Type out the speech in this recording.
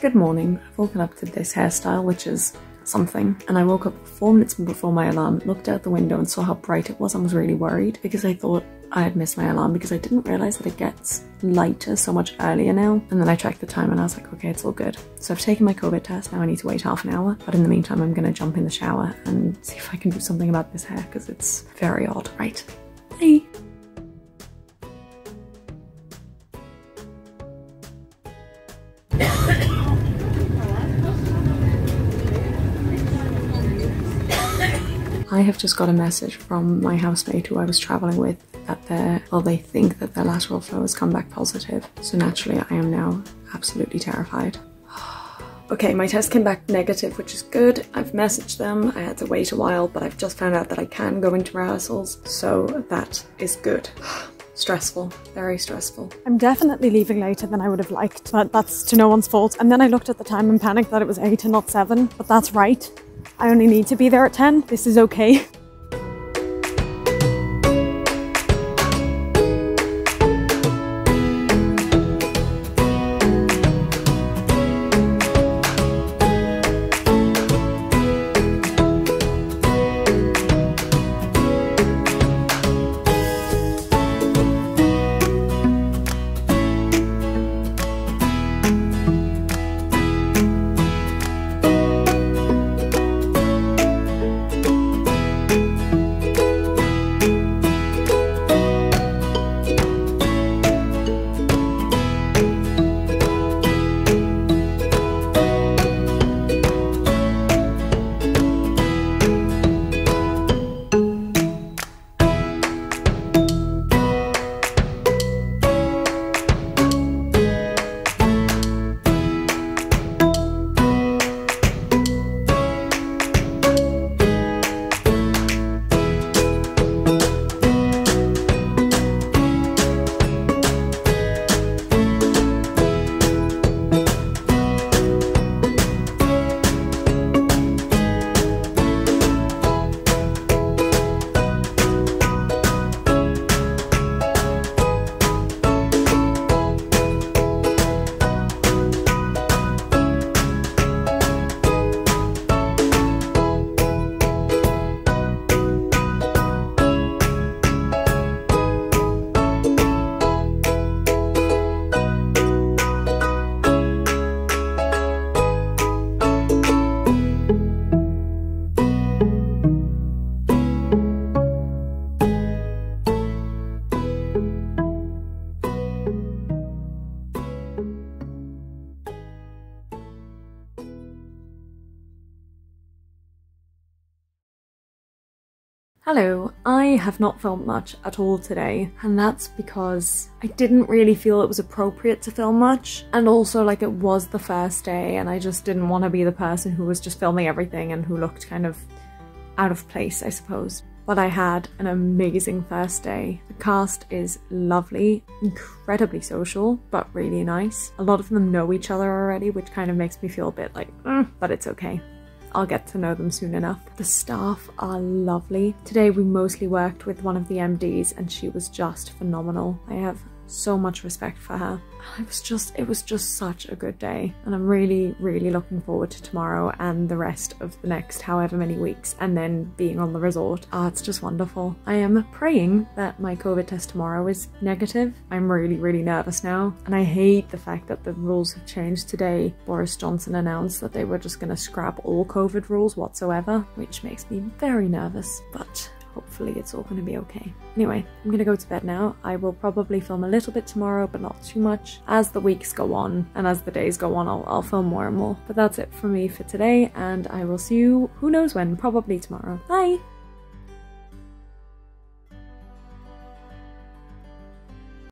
Good morning. I've woken up to this hairstyle, which is something. And I woke up four minutes before my alarm, looked out the window and saw how bright it was I was really worried because I thought I had missed my alarm because I didn't realize that it gets lighter so much earlier now. And then I checked the time and I was like, okay, it's all good. So I've taken my COVID test. Now I need to wait half an hour. But in the meantime, I'm going to jump in the shower and see if I can do something about this hair because it's very odd. Right. Bye. I have just got a message from my housemate who I was traveling with that their, well, they think that their lateral flow has come back positive. So naturally, I am now absolutely terrified. Okay, my test came back negative, which is good. I've messaged them. I had to wait a while, but I've just found out that I can go into rehearsals, so that is good. stressful, very stressful. I'm definitely leaving later than I would have liked, but that's to no one's fault. And then I looked at the time and panicked that it was 8 and not 7, but that's right. I only need to be there at 10. This is okay. Hello, I have not filmed much at all today, and that's because I didn't really feel it was appropriate to film much, and also like it was the first day and I just didn't want to be the person who was just filming everything and who looked kind of out of place, I suppose. But I had an amazing first day. The cast is lovely, incredibly social, but really nice. A lot of them know each other already, which kind of makes me feel a bit like, mm, but it's okay. I'll get to know them soon enough. The staff are lovely. Today we mostly worked with one of the MDs and she was just phenomenal. I have so much respect for her. It was just, it was just such a good day. And I'm really, really looking forward to tomorrow and the rest of the next however many weeks and then being on the resort. Ah, oh, it's just wonderful. I am praying that my COVID test tomorrow is negative. I'm really, really nervous now. And I hate the fact that the rules have changed today. Boris Johnson announced that they were just going to scrap all COVID rules whatsoever, which makes me very nervous. But hopefully it's all going to be okay. Anyway, I'm going to go to bed now. I will probably film a little bit tomorrow, but not too much. As the weeks go on and as the days go on, I'll, I'll film more and more. But that's it for me for today, and I will see you who knows when, probably tomorrow. Bye!